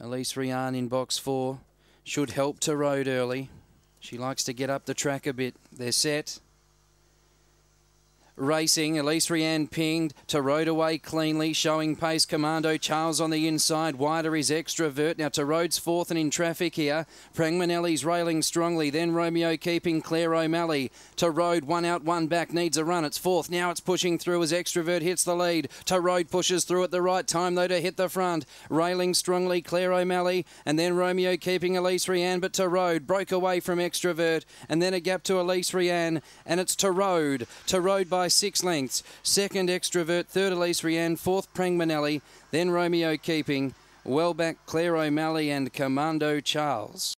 Elise Rian in box four. Should help to road early. She likes to get up the track a bit. They're set. Racing, Elise Rianne pinged to road away cleanly, showing pace. Commando Charles on the inside, wider is Extrovert. Now to roads fourth and in traffic here. Prangmanelli's railing strongly, then Romeo keeping Claire O'Malley. To road, one out, one back, needs a run. It's fourth. Now it's pushing through as Extrovert hits the lead. To road pushes through at the right time though to hit the front. Railing strongly, Claire O'Malley, and then Romeo keeping Elise Rianne, but to road broke away from Extrovert, and then a gap to Elise Rianne, and it's to road. To road by six lengths. Second Extrovert, third Elise Rianne, fourth Prang Manelli, then Romeo Keeping, well back Claire O'Malley and Commando Charles.